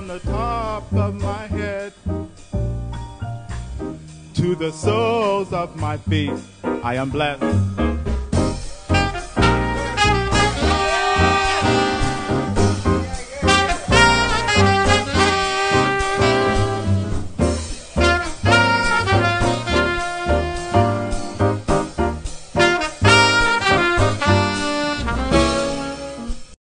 from the top of my head to the soles of my feet. I am blessed.